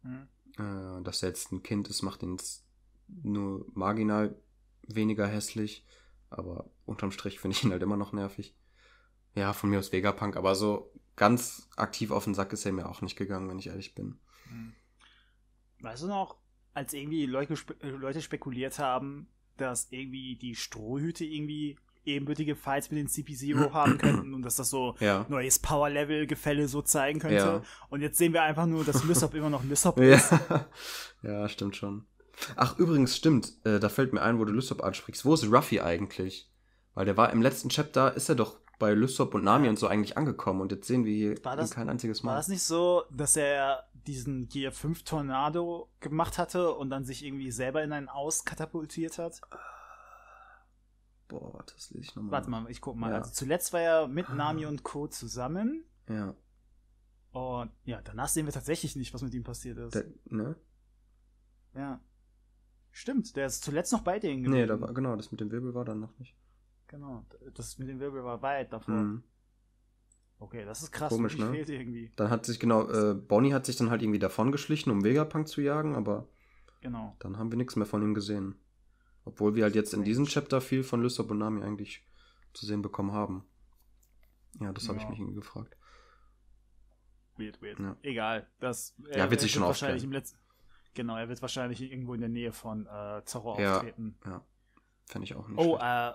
Hm. Äh, dass er jetzt ein Kind ist, macht ihn jetzt nur marginal weniger hässlich. Aber unterm Strich finde ich ihn halt immer noch nervig. Ja, von mir aus Vegapunk, aber so ganz aktiv auf den Sack ist er mir auch nicht gegangen, wenn ich ehrlich bin. Hm. Weißt du noch, als irgendwie Leute, spe äh, Leute spekuliert haben, dass irgendwie die Strohhüte irgendwie ebenbürtige Fights mit den CP0 haben könnten und dass das so Ja. neues Power-Level-Gefälle so zeigen könnte. Ja. Und jetzt sehen wir einfach nur, dass Lysop immer noch Lysop ist. Ja. ja, stimmt schon. Ach, übrigens, stimmt. Äh, da fällt mir ein, wo du Lysop ansprichst. Wo ist Ruffy eigentlich? Weil der war im letzten Chapter, ist er doch bei Lysop und Nami und so eigentlich angekommen. Und jetzt sehen wir hier War das- kein einziges Mal. War das nicht so, dass er diesen Gear 5 Tornado gemacht hatte und dann sich irgendwie selber in einen Aus katapultiert hat? Boah, warte, das lese ich nochmal. Warte mal, ich guck mal. Ja. Also zuletzt war er mit Nami und Co. zusammen. Ja. Und ja, danach sehen wir tatsächlich nicht, was mit ihm passiert ist. Der, ne? ja. Stimmt, der ist zuletzt noch bei denen Nee, da war, genau, das mit dem Wirbel war dann noch nicht. Genau, das mit dem Wirbel war weit davor. Mhm. Okay, das ist krass. Komisch, ne? fehlt irgendwie. Dann hat sich, genau, äh, Bonnie hat sich dann halt irgendwie davon geschlichen, um Vegapunk zu jagen, aber Genau. dann haben wir nichts mehr von ihm gesehen. Obwohl wir halt jetzt in diesem Chapter viel von Lysop und Nami eigentlich zu sehen bekommen haben. Ja, das habe ich Ja. mich irgendwie gefragt. weird, weird. Ja. Egal. Das, ja, wird sich schon wahrscheinlich im letzten. Genau, er wird wahrscheinlich irgendwo in der Nähe von äh, Zorro ja, auftreten. Ja, fände ich auch nicht. Oh, äh,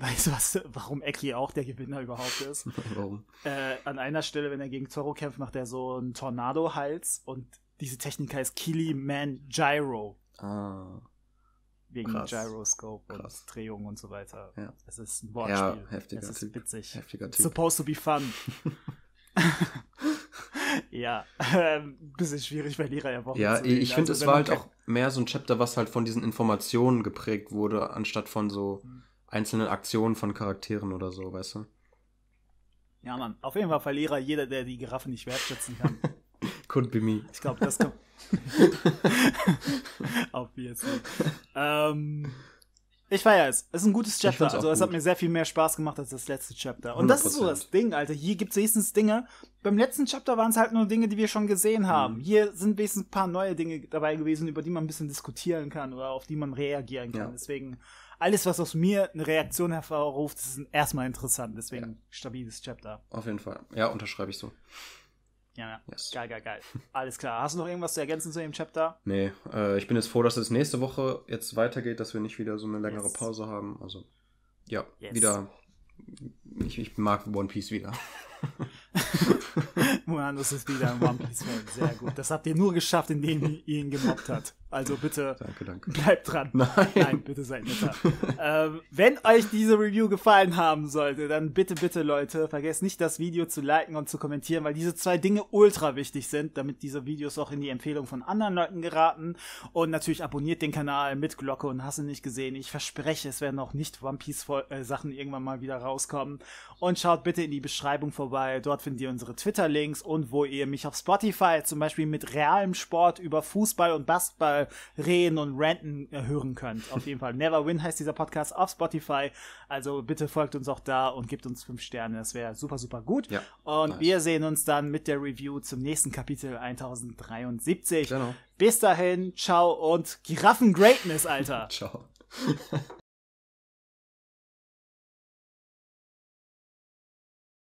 weißt du was, warum Eki auch der Gewinner überhaupt ist? warum? Äh, an einer Stelle, wenn er gegen Zorro kämpft, macht er so einen Tornado-Hals und diese Technik heißt Kili Man Gyro. Ah. Wegen Krass. Gyroscope Krass. und Drehung und so weiter. Ja. Es ist ein Wortspiel. Ja, heftiger es ist typ. witzig. Heftiger typ. Supposed to be fun. ja, ähm, bisschen schwierig bei Lehrer ja Wochen Ja, ich finde, also, es war halt auch mehr so ein Chapter, was halt von diesen Informationen geprägt wurde, anstatt von so mhm. Einzelnen Aktionen von Charakteren oder so, weißt du? Ja, Mann. Auf jeden Fall Verlierer jeder, der die Giraffe nicht wertschätzen kann. Could be me. Ich glaube, das kommt. Obviously. ähm, ich feiere es. Es ist ein gutes Chapter. Also, es hat mir sehr viel mehr Spaß gemacht als das letzte Chapter. Und 100%. das ist so das Ding, Alter. Hier gibt es wenigstens Dinge. Beim letzten Chapter waren es halt nur Dinge, die wir schon gesehen haben. Mhm. Hier sind wenigstens ein paar neue Dinge dabei gewesen, über die man ein bisschen diskutieren kann oder auf die man reagieren kann. Ja. Deswegen, alles, was aus mir eine Reaktion hervorruft, ist erstmal interessant. Deswegen ja. stabiles Chapter. Auf jeden Fall. Ja, unterschreibe ich so. Ja, ja. Yes. Geil, geil, geil. Alles klar. Hast du noch irgendwas zu ergänzen zu dem Chapter? Nee, äh, ich bin jetzt froh, dass es nächste Woche jetzt weitergeht, dass wir nicht wieder so eine längere yes. Pause haben. Also, ja, yes. wieder. Ich, ich mag One Piece wieder. Moanus ist wieder ein One Piece Fan. Sehr gut. Das habt ihr nur geschafft, indem ihr ihn gemobbt hat. Also bitte danke, danke. bleibt dran. Nein. Nein, bitte seid netter. ähm, wenn euch diese Review gefallen haben sollte, dann bitte, bitte, Leute, vergesst nicht, das Video zu liken und zu kommentieren, weil diese zwei Dinge ultra wichtig sind, damit diese Videos auch in die Empfehlung von anderen Leuten geraten. Und natürlich abonniert den Kanal mit Glocke und hast du nicht gesehen. Ich verspreche, es werden auch nicht One Piece äh, Sachen irgendwann mal wieder rauskommen. Und schaut bitte in die Beschreibung vorbei. Dort findet ihr unsere Twitter-Links und wo ihr mich auf Spotify zum Beispiel mit realem Sport über Fußball und Basketball reden und ranten äh, hören könnt. Auf jeden Fall. Never Win heißt dieser Podcast auf Spotify. Also bitte folgt uns auch da und gebt uns fünf Sterne. Das wäre super, super gut. Ja, und nice. wir sehen uns dann mit der Review zum nächsten Kapitel 1073. Genau. Bis dahin, ciao und Giraffen Greatness, Alter. ciao.